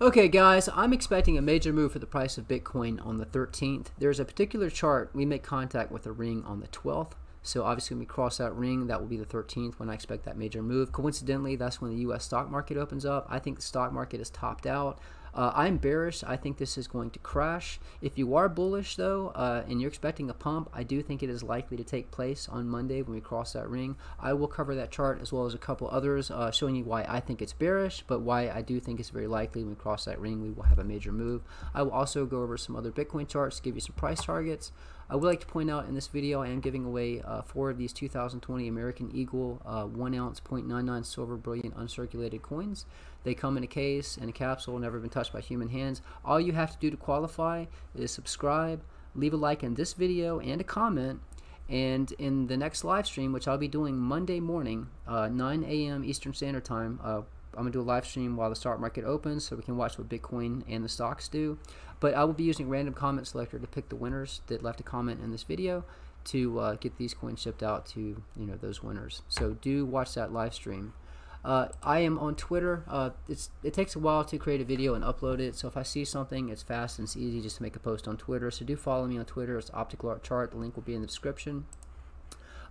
Okay guys, I'm expecting a major move for the price of Bitcoin on the 13th. There's a particular chart, we make contact with a ring on the 12th. So obviously when we cross that ring, that will be the 13th when I expect that major move. Coincidentally, that's when the US stock market opens up. I think the stock market is topped out. Uh, I'm bearish. I think this is going to crash. If you are bullish, though, uh, and you're expecting a pump, I do think it is likely to take place on Monday when we cross that ring. I will cover that chart as well as a couple others, uh, showing you why I think it's bearish, but why I do think it's very likely when we cross that ring, we will have a major move. I will also go over some other Bitcoin charts, give you some price targets. I would like to point out in this video I am giving away uh, four of these 2020 American Eagle uh, 1 ounce 0.99 silver brilliant uncirculated coins. They come in a case and a capsule, never been touched by human hands. All you have to do to qualify is subscribe, leave a like in this video and a comment, and in the next live stream, which I'll be doing Monday morning, uh, 9 a.m. Eastern Standard Time, uh, I'm going to do a live stream while the stock market opens so we can watch what Bitcoin and the stocks do. But I will be using random comment selector to pick the winners that left a comment in this video to uh, get these coins shipped out to you know those winners. So do watch that live stream. Uh, I am on Twitter. Uh, it takes a while to create a video and upload it. So if I see something, it's fast and it's easy just to make a post on Twitter. So do follow me on Twitter. It's Optical Art Chart. The link will be in the description.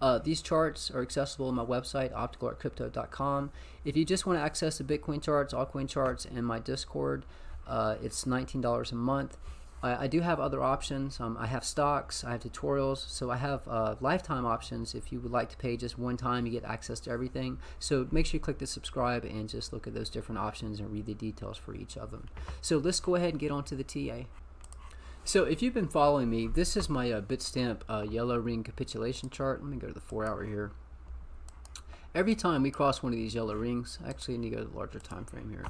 Uh, these charts are accessible on my website, opticalartcrypto.com. If you just want to access the Bitcoin charts, altcoin charts, and my Discord, uh, it's $19 a month. I, I do have other options. Um, I have stocks, I have tutorials, so I have uh, lifetime options. If you would like to pay just one time, you get access to everything. So make sure you click the subscribe and just look at those different options and read the details for each of them. So let's go ahead and get on to the TA. So if you've been following me, this is my uh, Bitstamp uh, yellow ring capitulation chart. Let me go to the four hour here. Every time we cross one of these yellow rings, actually I need to go to the larger time frame here.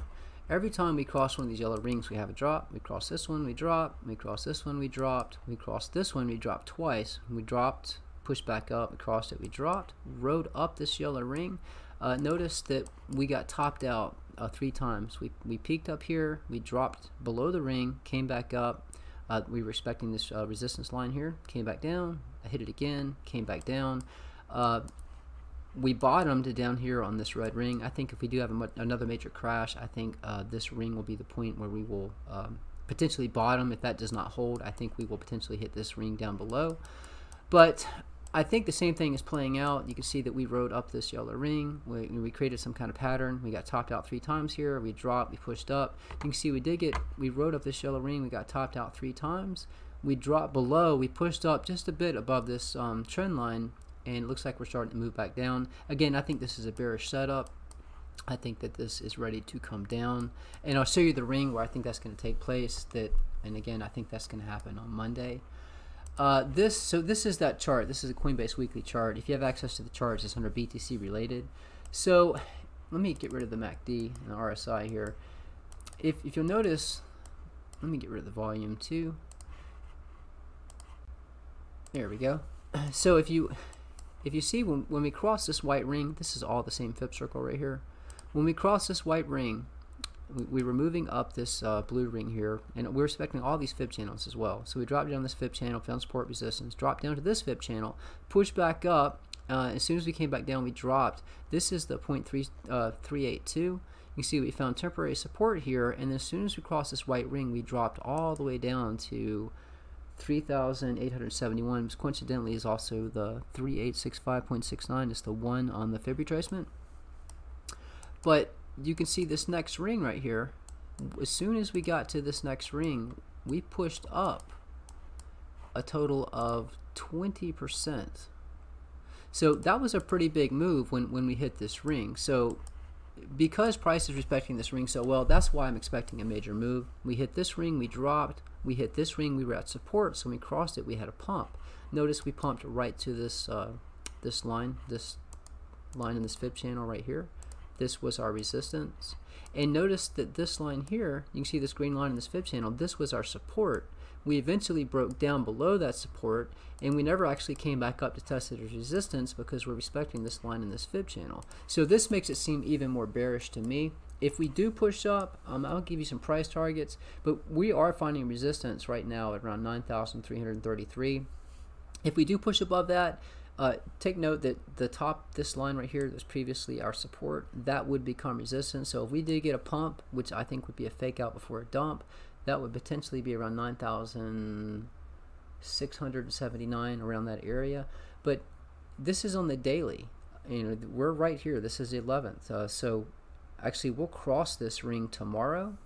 Every time we cross one of these yellow rings, we have a drop. We cross this one, we drop. We cross this one, we dropped. We cross this one, we dropped twice. We dropped, pushed back up, we crossed it, we dropped, rode up this yellow ring. Uh, notice that we got topped out uh, three times. We, we peaked up here, we dropped below the ring, came back up, uh, we were expecting this uh, resistance line here, came back down, I hit it again, came back down. Uh, we bottomed down here on this red ring. I think if we do have a, another major crash, I think uh, this ring will be the point where we will um, potentially bottom. If that does not hold, I think we will potentially hit this ring down below. But I think the same thing is playing out. You can see that we rode up this yellow ring. We, we, created some kind of pattern. We got topped out three times here. We dropped, we pushed up. You can see we did get, we rode up this yellow ring. We got topped out three times. We dropped below. We pushed up just a bit above this um, trend line. And it looks like we're starting to move back down. Again, I think this is a bearish setup. I think that this is ready to come down. And I'll show you the ring where I think that's going to take place. That, And again, I think that's going to happen on Monday. Uh, this so this is that chart. This is a Coinbase weekly chart. If you have access to the charts, it's under BTC related. So let me get rid of the MACD and the RSI here. If if you'll notice, let me get rid of the volume too. There we go. So if you if you see when when we cross this white ring, this is all the same fib circle right here. When we cross this white ring, we, were moving up this uh, blue ring here, and we are expecting all these fib channels as well. So we dropped down this fib channel, found support resistance, dropped down to this fib channel, pushed back up. Uh, as soon as we came back down, we dropped. This is the 0.382. Uh, you can see we found temporary support here, and as soon as we crossed this white ring, we dropped all the way down to 3,871, which coincidentally is also the 3865.69. It's the one on the fib retracement. But you can see this next ring right here. As soon as we got to this next ring we pushed up a total of 20% so that was a pretty big move when, when we hit this ring. So because price is respecting this ring so well that's why I'm expecting a major move. We hit this ring we dropped. We hit this ring we were at support. So when we crossed it we had a pump. Notice we pumped right to this uh, this line this line in this fib channel right here this was our resistance. And notice that this line here, you can see this green line in this fib channel, this was our support. We eventually broke down below that support and we never actually came back up to test it as resistance because we're respecting this line in this fib channel. So this makes it seem even more bearish to me. If we do push up, um, I'll give you some price targets, but we are finding resistance right now at around 9,333. If we do push above that, Uh, take note that the top, this line right here, was previously our support. That would become resistance. So if we did get a pump, which I think would be a fake out before a dump, that would potentially be around 9,679 around that area. But this is on the daily. You know, we're right here. This is the 11th. Uh, so actually, we'll cross this ring tomorrow.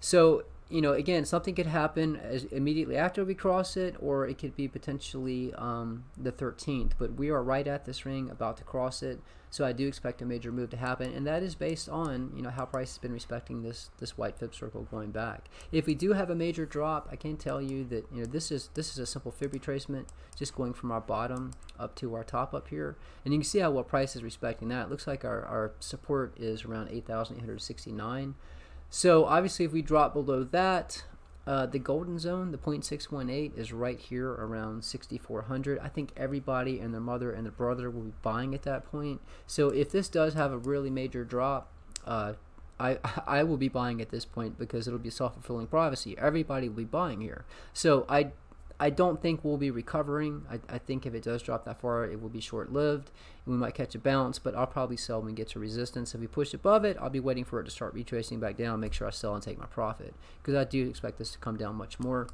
So you know, again, something could happen immediately after we cross it, or it could be potentially um, the 13th. But we are right at this ring, about to cross it, so I do expect a major move to happen, and that is based on you know how price has been respecting this this white fib circle going back. If we do have a major drop, I can tell you that you know this is this is a simple fib retracement, just going from our bottom up to our top up here, and you can see how well price is respecting that. It looks like our our support is around 8,869. So obviously if we drop below that, uh, the golden zone, the 0.618 is right here around 6400. I think everybody and their mother and their brother will be buying at that point. So if this does have a really major drop, uh, I, I will be buying at this point because it'll be self-fulfilling prophecy. Everybody will be buying here. So I I don't think we'll be recovering. I, I, think if it does drop that far, it will be short-lived. We might catch a bounce, but I'll probably sell when we get to resistance. If we push above it, I'll be waiting for it to start retracing back down, make sure I sell and take my profit, because I do expect this to come down much more.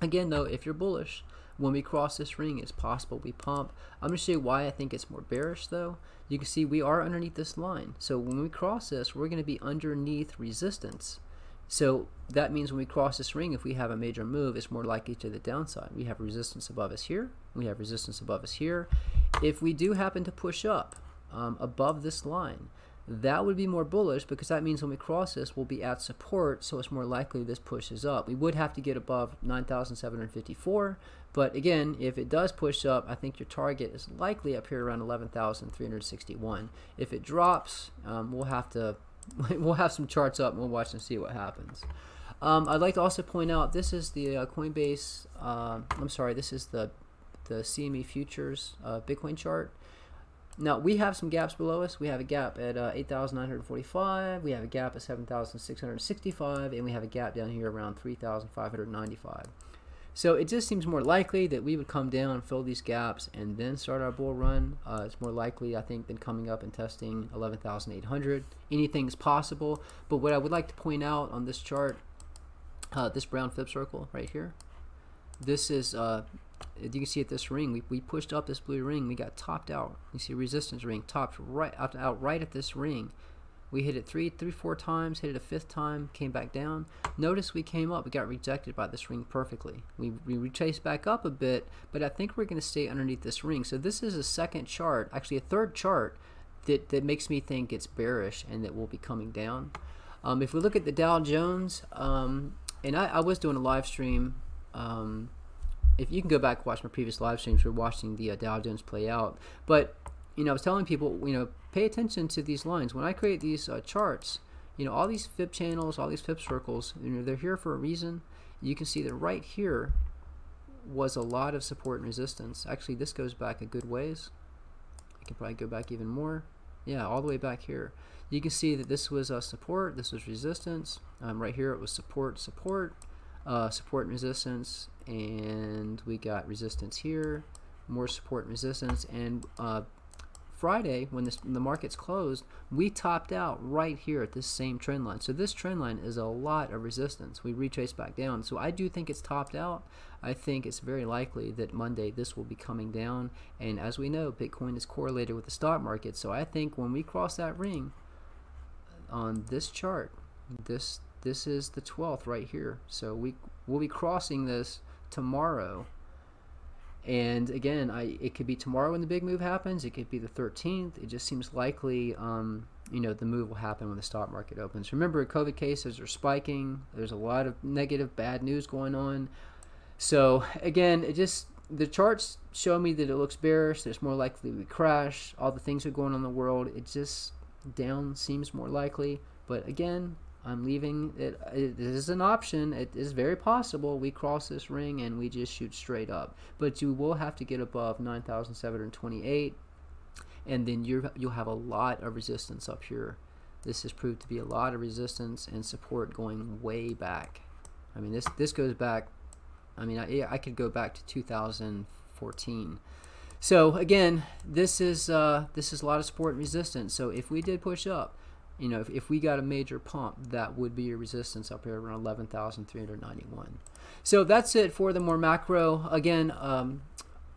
Again, though, if you're bullish, when we cross this ring, it's possible we pump. I'm going to show you why I think it's more bearish, though. You can see we are underneath this line. So when we cross this, we're going to be underneath resistance. So that means when we cross this ring, if we have a major move, it's more likely to the downside. We have resistance above us here. We have resistance above us here. If we do happen to push up um, above this line, that would be more bullish because that means when we cross this, we'll be at support, so it's more likely this pushes up. We would have to get above 9,754, but again, if it does push up, I think your target is likely up here around 11,361. If it drops, um, we'll have to we'll have some charts up and we'll watch and see what happens. Um, I'd like to also point out this is the uh, Coinbase. Uh, I'm sorry, this is the the CME futures uh, Bitcoin chart. Now we have some gaps below us. We have a gap at uh, 8,945. We have a gap at 7,665, and we have a gap down here around 3,595. So it just seems more likely that we would come down, and fill these gaps, and then start our bull run. Uh, it's more likely, I think, than coming up and testing 11,800. Anything's possible, but what I would like to point out on this chart, uh, this brown fib circle right here, this is, uh, you can see at this ring, we, we pushed up this blue ring, we got topped out. You see resistance ring topped right out, out right at this ring. We hit it three, three, four times, hit it a fifth time, came back down. Notice we came up, we got rejected by this ring perfectly. We, we retraced back up a bit, but I think we're going to stay underneath this ring. So this is a second chart, actually a third chart, that, that makes me think it's bearish and that we'll be coming down. Um, if we look at the Dow Jones, um, and I, I, was doing a live stream. Um, if you can go back watch my previous live streams, we're watching the uh, Dow Jones play out. But you know, I was telling people, you know, pay attention to these lines. When I create these uh, charts, you know, all these fib channels, all these fib circles, you know, they're here for a reason. You can see that right here was a lot of support and resistance. Actually, this goes back a good ways. I can probably go back even more. Yeah, all the way back here. You can see that this was uh, support, this was resistance. Um, right here it was support, support, uh, support and resistance, and we got resistance here, more support and resistance, and uh, Friday, when, this, the markets closed, we topped out right here at this same trend line. So this trend line is a lot of resistance. We retraced back down. So I do think it's topped out. I think it's very likely that Monday this will be coming down. And as we know, Bitcoin is correlated with the stock market. So I think when we cross that ring on this chart, this this is the 12th right here. So we we'll be crossing this tomorrow and again, I it could be tomorrow when the big move happens. It could be the 13th. It just seems likely, um, you know, the move will happen when the stock market opens. Remember, COVID cases are spiking. There's a lot of negative, bad news going on. So again, it just the charts show me that it looks bearish. There's more likely we crash. All the things are going on in the world. It just down seems more likely. But again, I'm leaving it. It is an option. It is very possible we cross this ring and we just shoot straight up. But you will have to get above 9,728, and then you you'll have a lot of resistance up here. This has proved to be a lot of resistance and support going way back. I mean, this this goes back. I mean, I, I could go back to 2014. So again, this is uh, this is a lot of support and resistance. So if we did push up, you know, if, if we got a major pump, that would be your resistance up here around 11,391. So that's it for the more macro. Again, um,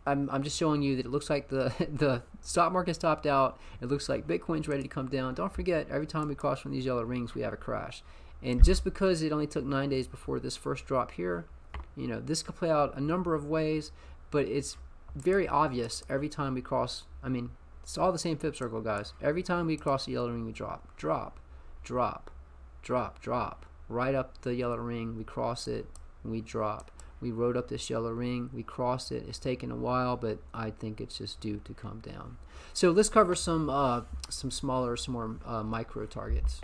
I'm, I'm just showing you that it looks like the the stock market's topped out. It looks like Bitcoin's ready to come down. Don't forget, every time we cross one of these yellow rings, we have a crash. And just because it only took nine days before this first drop here, you know, this could play out a number of ways, but it's very obvious every time we cross. I mean, it's all the same fib circle, guys. Every time we cross the yellow ring, we drop, drop, drop, drop, drop. Right up the yellow ring, we cross it, we drop. We rode up this yellow ring, we crossed it. It's taken a while, but I think it's just due to come down. So let's cover some uh, some smaller, some more uh, micro targets.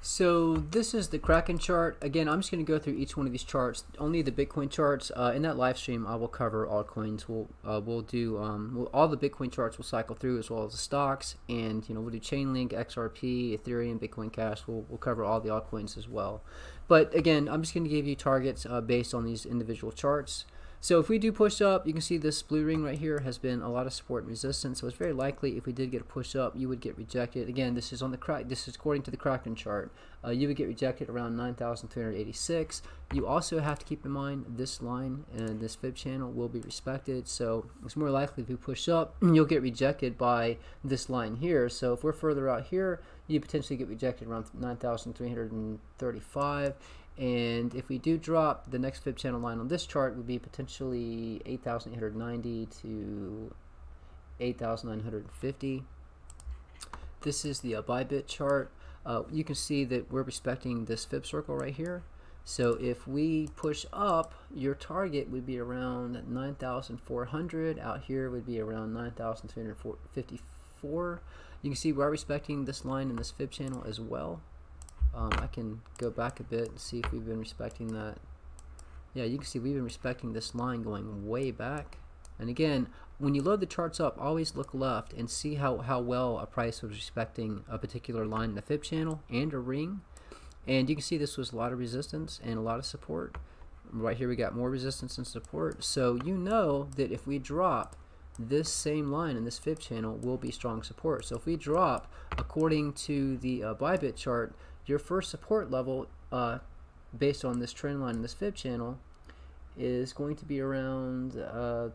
So this is the Kraken chart. Again, I'm just going to go through each one of these charts. Only the Bitcoin charts. Uh, in that live stream, I will cover altcoins. We'll uh, we'll do um, we'll, all the Bitcoin charts. We'll cycle through as well as the stocks, and you know we'll do Chainlink, XRP, Ethereum, Bitcoin Cash. We'll we'll cover all the altcoins as well. But again, I'm just going to give you targets uh, based on these individual charts. So if we do push up, you can see this blue ring right here has been a lot of support and resistance. So it's very likely if we did get a push up, you would get rejected. Again, this is on the crack. This is according to the Kraken chart. Uh, you would get rejected around 9,386. You also have to keep in mind this line and this fib channel will be respected. So it's more likely if you push up, you'll get rejected by this line here. So if we're further out here, you potentially get rejected around 9,335 and if we do drop, the next fib channel line on this chart would be potentially 8,890 to 8,950. This is the uh, Bybit chart. Uh, you can see that we're respecting this fib circle right here. So if we push up, your target would be around 9,400. Out here would be around 9,354. You can see we're respecting this line in this fib channel as well. Um, I can go back a bit and see if we've been respecting that. Yeah, you can see we've been respecting this line going way back. And again, when you load the charts up, always look left and see how, how well a price was respecting a particular line in the fib channel and a ring. And you can see this was a lot of resistance and a lot of support. Right here we got more resistance and support. So you know that if we drop this same line in this fib channel will be strong support. So if we drop according to the uh, Bybit chart, your first support level uh, based on this trend line in this fib channel is going to be around uh,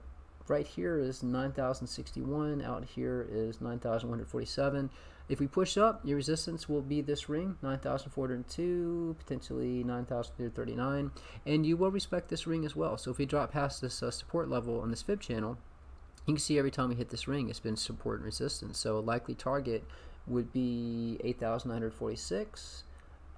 right here is 9061 out here is 9147 if we push up your resistance will be this ring 9402 potentially 9339 and you will respect this ring as well. So if we drop past this uh, support level on this fib channel you can see every time we hit this ring it's been support and resistance. So a likely target would be 8,946,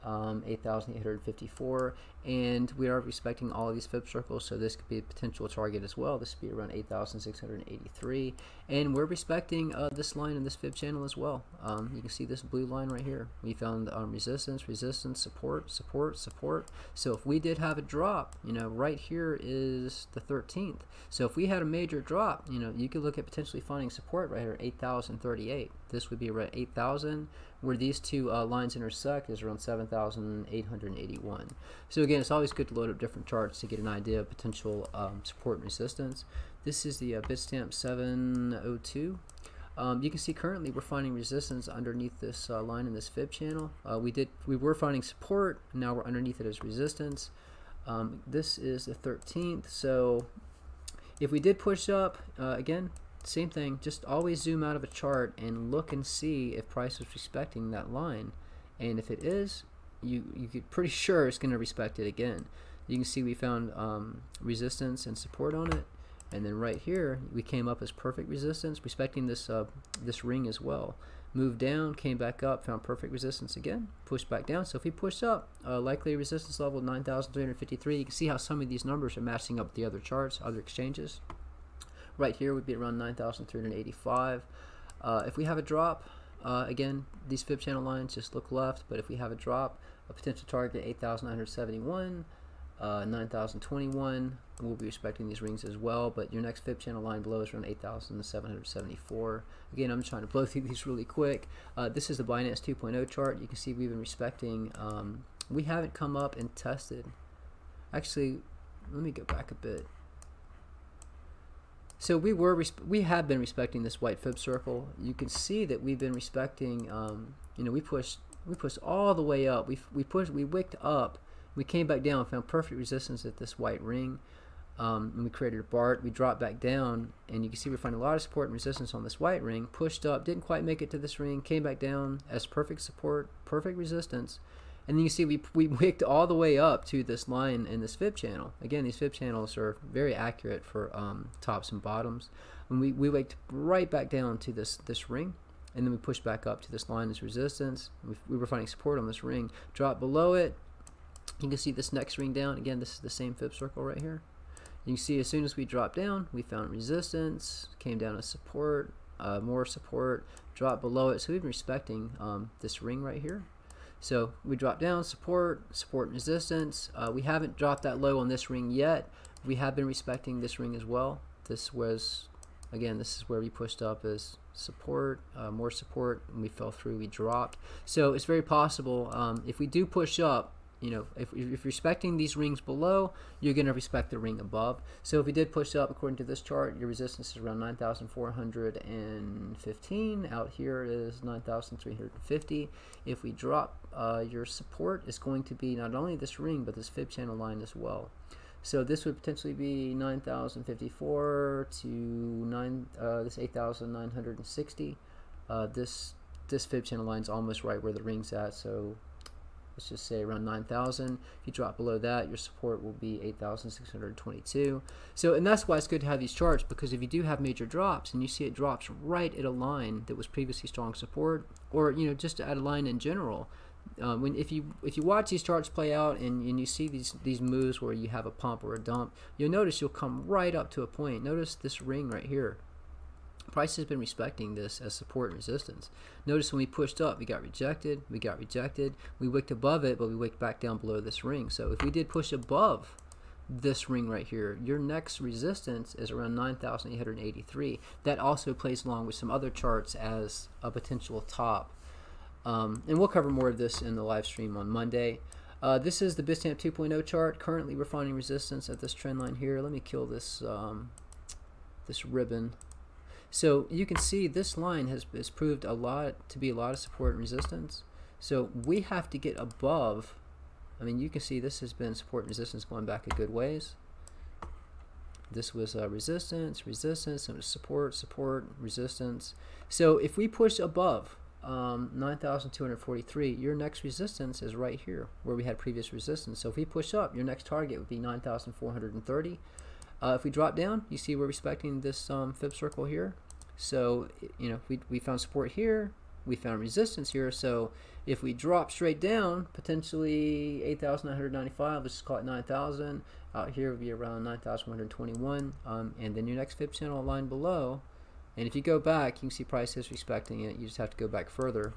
um, 8,854, and we are respecting all of these fib circles, so this could be a potential target as well. This would be around 8,683, and we're respecting uh, this line in this fib channel as well. Um, you can see this blue line right here. We found um, resistance, resistance, support, support, support. So if we did have a drop, you know, right here is the 13th. So if we had a major drop, you know, you could look at potentially finding support right here, 8,038. This would be around 8,000. Where these two uh, lines intersect is around 7,881. So again, it's always good to load up different charts to get an idea of potential um, support and resistance. This is the uh, Bitstamp 702. Um, you can see currently we're finding resistance underneath this uh, line in this fib channel. Uh, we did we were finding support, now we're underneath it as resistance. Um, this is the 13th, so if we did push up, uh, again, same thing, just always zoom out of a chart and look and see if price is respecting that line. And if it is, you you get pretty sure it's going to respect it again. You can see we found um, resistance and support on it, and then right here we came up as perfect resistance, respecting this uh, this ring as well. Moved down, came back up, found perfect resistance again, pushed back down. So if we push up, uh, likely resistance level 9,353. You can see how some of these numbers are matching up the other charts, other exchanges. Right here would be around 9,385. Uh, if we have a drop, uh, again, these fib channel lines just look left, but if we have a drop, a potential target 8,971, uh, 9,021. We'll be respecting these rings as well, but your next fib channel line below is around 8,774. Again, I'm trying to blow through these really quick. Uh, this is the Binance 2.0 chart. You can see we've been respecting. Um, we haven't come up and tested. Actually, let me go back a bit. So we were we have been respecting this white fib circle. You can see that we've been respecting. Um, you know, we pushed we pushed all the way up. We we pushed we wicked up. We came back down, found perfect resistance at this white ring. Um, and we created a BART. We dropped back down, and you can see we're finding a lot of support and resistance on this white ring. Pushed up, didn't quite make it to this ring, came back down as perfect support, perfect resistance. And then you see we, we wicked all the way up to this line in this fib channel. Again, these fib channels are very accurate for um, tops and bottoms. And we, we wicked right back down to this, this ring. And then we pushed back up to this line as resistance. We, we were finding support on this ring. Drop below it. You can see this next ring down. Again, this is the same fib circle right here. You can see as soon as we dropped down, we found resistance, came down to support, uh, more support, dropped below it. So we've been respecting um, this ring right here. So we drop down, support, support and resistance. Uh, we haven't dropped that low on this ring yet. We have been respecting this ring as well. This was, again, this is where we pushed up as support, uh, more support, and we fell through, we dropped. So it's very possible um, if we do push up, you know, if, if you're respecting these rings below, you're going to respect the ring above. So if we did push up, according to this chart, your resistance is around 9,415. Out here is 9,350. If we drop, uh, your support is going to be not only this ring, but this fib channel line as well. So this would potentially be 9,054 to 9, uh, this 8,960. Uh, this this fib channel line is almost right where the ring's at, so let's just say around 9,000. If you drop below that, your support will be 8,622. So, and that's why it's good to have these charts because if you do have major drops and you see it drops right at a line that was previously strong support, or you know just at a line in general, um, when if you if you watch these charts play out and, and you see these these moves where you have a pump or a dump, you'll notice you'll come right up to a point. Notice this ring right here. Price has been respecting this as support and resistance. Notice when we pushed up, we got rejected, we got rejected, we wicked above it, but we wicked back down below this ring. So if we did push above this ring right here, your next resistance is around 9,883. That also plays along with some other charts as a potential top. Um, and we'll cover more of this in the live stream on Monday. Uh, this is the Bitstamp 2.0 chart. Currently, we're resistance at this trend line here. Let me kill this um, this ribbon. So you can see this line has, has proved a lot to be a lot of support and resistance. So we have to get above, I mean you can see this has been support and resistance going back a good ways. This was uh, resistance, resistance, and support, support, resistance. So if we push above um, 9,243, your next resistance is right here where we had previous resistance. So if we push up, your next target would be 9,430. Uh, if we drop down, you see we're respecting this um, fib circle here. So, you know, we, we found support here, we found resistance here. So if we drop straight down, potentially 8,995, let's just call it 9,000. Out here would be around 9,121. Um, and then your next fib channel line below. And if you go back, you can see price is respecting it. You just have to go back further.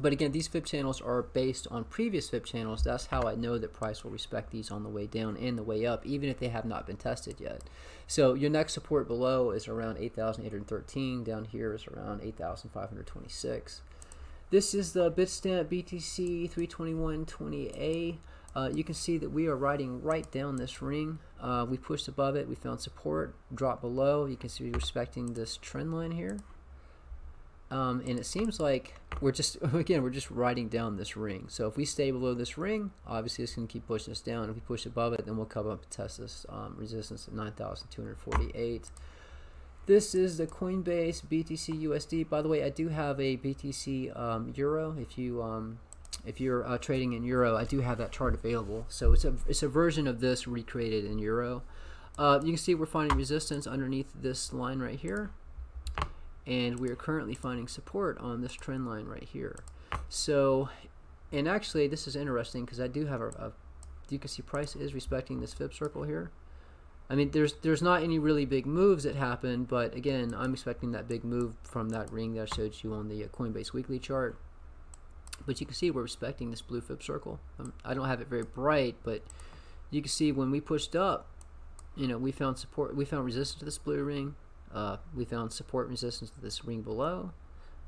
But again, these fib channels are based on previous fib channels. That's how I know that price will respect these on the way down and the way up, even if they have not been tested yet. So your next support below is around 8,813. Down here is around 8,526. This is the Bitstamp BTC 32120A. Uh, you can see that we are riding right down this ring. Uh, we pushed above it, we found support, drop below. You can see we're respecting this trend line here. Um, and it seems like we're just, again, we're just riding down this ring. So if we stay below this ring, obviously it's going to keep pushing us down. If we push above it, then we'll come up and test this um, resistance at 9,248. This is the Coinbase BTC USD. By the way, I do have a BTC um, Euro. If you um, if you're uh, trading in Euro, I do have that chart available. So it's a it's a version of this recreated in Euro. Uh, you can see we're finding resistance underneath this line right here and we are currently finding support on this trend line right here so and actually this is interesting because I do have a, a you can see price is respecting this fib circle here I mean there's there's not any really big moves that happen but again I'm expecting that big move from that ring that I showed you on the uh, Coinbase weekly chart but you can see we're respecting this blue fib circle um, I don't have it very bright but you can see when we pushed up you know we found support we found resistance to this blue ring uh, we found support resistance to this ring below.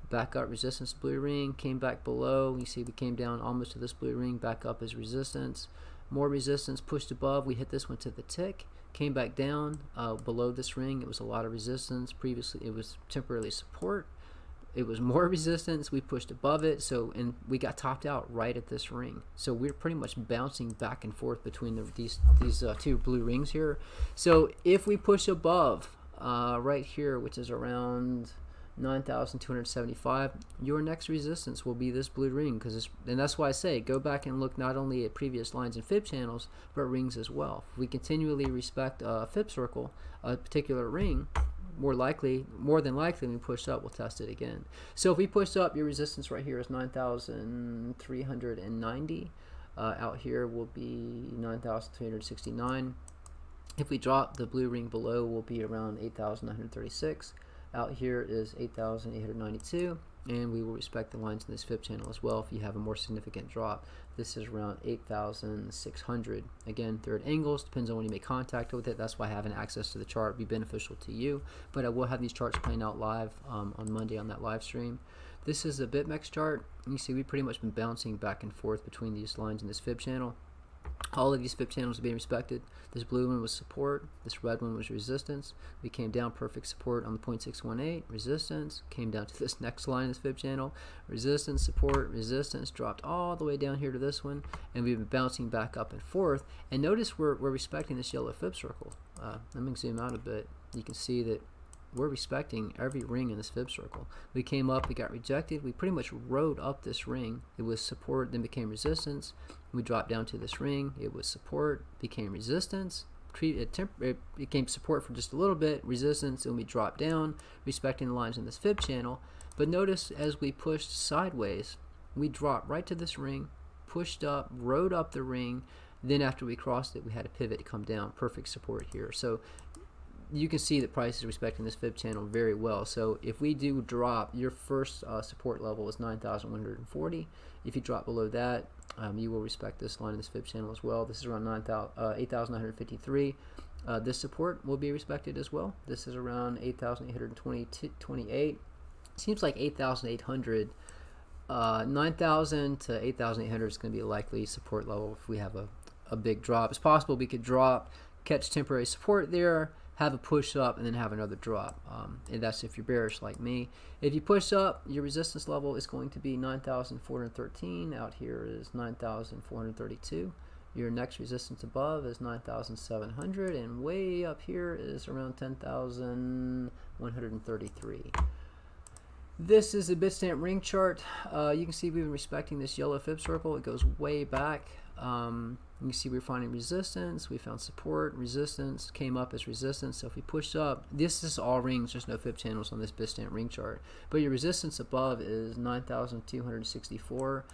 Back up resistance blue ring, came back below. You see we came down almost to this blue ring, back up as resistance. More resistance pushed above. We hit this one to the tick, came back down uh, below this ring. It was a lot of resistance. Previously, it was temporarily support. It was more resistance. We pushed above it, so and we got topped out right at this ring. So we're pretty much bouncing back and forth between the, these these uh, two blue rings here. So if we push above uh, right here, which is around 9,275 your next resistance will be this blue ring because and that's why I say go back and look not only at previous lines and fib channels but rings as well if we continually respect a fib circle a particular ring more likely more than likely when we push up we'll test it again. So if we push up your resistance right here is 9,390 uh, out here will be 9,369 if we drop the blue ring below will be around 8,936 out here is 8,892 and we will respect the lines in this fib channel as well if you have a more significant drop. This is around 8,600. Again, third angles, depends on when you make contact with it. That's why having access to the chart be beneficial to you. But I will have these charts playing out live um, on Monday on that live stream. This is a BitMEX chart. You see we've pretty much been bouncing back and forth between these lines in this fib channel. All of these fib channels are being respected. This blue one was support. This red one was resistance. We came down perfect support on the 0.618. Resistance. Came down to this next line, this fib channel. Resistance, support, resistance. Dropped all the way down here to this one. And we've been bouncing back up and forth. And notice we're, we're respecting this yellow fib circle. Uh, let me zoom out a bit. You can see that we're respecting every ring in this fib circle. We came up, we got rejected, we pretty much rode up this ring. It was support, then became resistance. We dropped down to this ring, it was support, became resistance. It, became support for just a little bit, resistance, and we dropped down, respecting the lines in this fib channel. But notice as we pushed sideways, we dropped right to this ring, pushed up, rode up the ring, then after we crossed it, we had a pivot to come down. Perfect support here. So you can see that price is respecting this fib channel very well. So if we do drop, your first uh, support level is 9,140. If you drop below that, um, you will respect this line in this fib channel as well. This is around 9, uh, 8,953. Uh, this support will be respected as well. This is around 8,828. Seems like 8,800. Uh, 9,000 to 8,800 is going to be a likely support level if we have a, a big drop. It's possible we could drop, catch temporary support there, have a push up and then have another drop. Um, and that's if you're bearish like me. If you push up, your resistance level is going to be 9,413. Out here is 9,432. Your next resistance above is 9,700 and way up here is around 10,133. This is a Bitstamp ring chart. Uh, you can see we've been respecting this yellow fib circle. It goes way back. Um, you can see we're finding resistance, we found support, resistance, came up as resistance. So if we push up, this is all rings, there's no fib channels on this Bitstamp ring chart. But your resistance above is 9,264.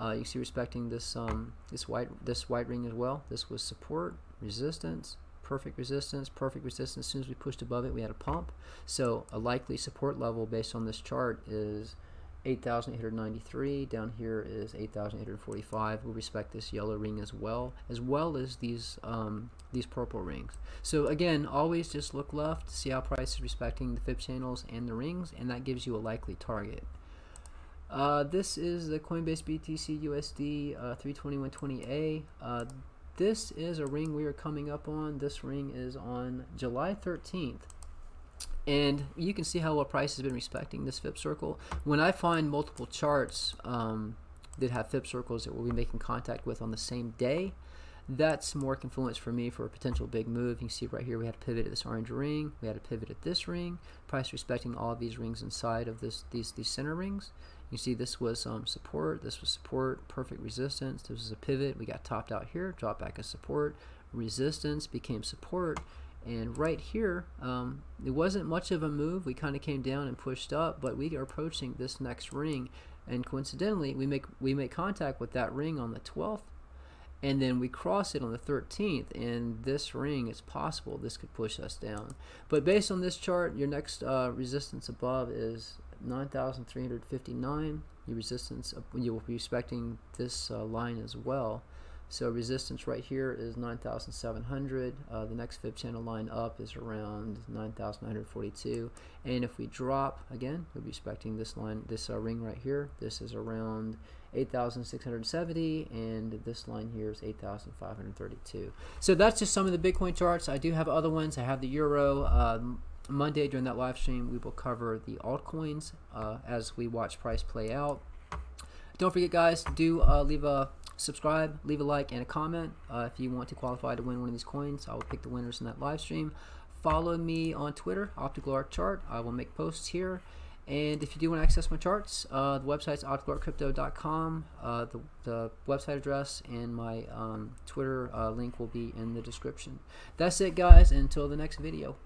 Uh, you see respecting this um, this white this white ring as well. This was support, resistance, perfect resistance, perfect resistance. As soon as we pushed above it, we had a pump. So a likely support level based on this chart is 8,893. Down here is 8,845. We'll respect this yellow ring as well, as well as these um, these purple rings. So again, always just look left, see how price is respecting the fib channels and the rings, and that gives you a likely target. Uh, this is the Coinbase BTC USD uh, 32120A. Uh, this is a ring we are coming up on. This ring is on July 13th. And you can see how well price has been respecting this fib circle. When I find multiple charts um, that have fib circles that we'll be making contact with on the same day, that's more confluence for me for a potential big move. You can see right here we had a pivot at this orange ring, we had a pivot at this ring, price respecting all these rings inside of this these these center rings. You see this was um, support, this was support, perfect resistance, this was a pivot, we got topped out here, dropped back as support, resistance became support, and right here, um, it wasn't much of a move. We kind of came down and pushed up, but we are approaching this next ring. And coincidentally, we make we make contact with that ring on the 12th, and then we cross it on the 13th. And this ring is possible. This could push us down. But based on this chart, your next uh, resistance above is 9,359. Your resistance, you will be respecting this uh, line as well. So resistance right here is 9,700. Uh, the next fib channel line up is around 9,942. And if we drop, again, we'll be expecting this line, this uh, ring right here. This is around 8,670 and this line here is 8,532. So that's just some of the Bitcoin charts. I do have other ones. I have the Euro. Um, Monday during that live stream, we will cover the altcoins uh, as we watch price play out. Don't forget, guys, do uh, leave a subscribe, leave a like, and a comment uh, if you want to qualify to win one of these coins. I will pick the winners in that live stream. Follow me on Twitter, Optical Art Chart. I will make posts here. And if you do want to access my charts, uh, the website's opticalartcrypto.com. Uh, the, the website address and my um, Twitter uh, link will be in the description. That's it, guys. Until the next video.